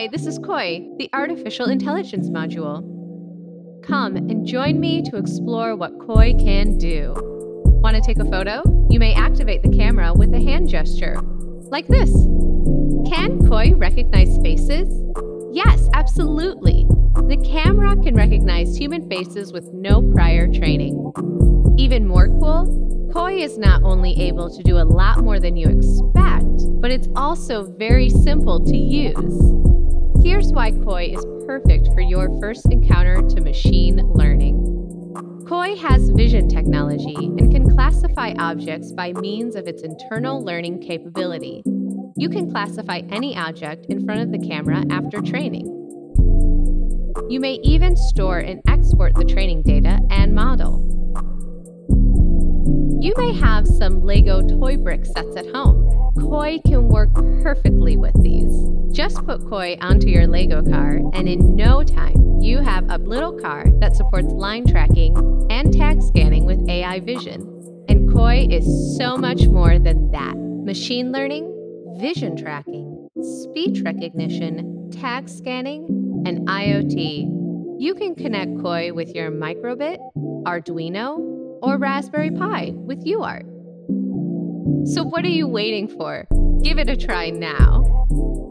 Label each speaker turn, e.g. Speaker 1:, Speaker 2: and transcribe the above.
Speaker 1: Hi, this is Koi, the Artificial Intelligence Module. Come and join me to explore what Koi can do. Want to take a photo? You may activate the camera with a hand gesture, like this. Can Koi recognize faces? Yes, absolutely. The camera can recognize human faces with no prior training. Even more cool, Koi is not only able to do a lot more than you expect, but it's also very simple to use. Here's why Koi is perfect for your first encounter to machine learning. Koi has vision technology and can classify objects by means of its internal learning capability. You can classify any object in front of the camera after training. You may even store and export the training data and model. You may have some LEGO toy brick sets at home. Koi can work perfectly with these. Just put Koi onto your LEGO car, and in no time, you have a little car that supports line tracking and tag scanning with AI vision. And Koi is so much more than that machine learning, vision tracking, speech recognition, tag scanning, and IoT. You can connect Koi with your microbit, Arduino, or Raspberry Pi with UART. So, what are you waiting for? Give it a try now.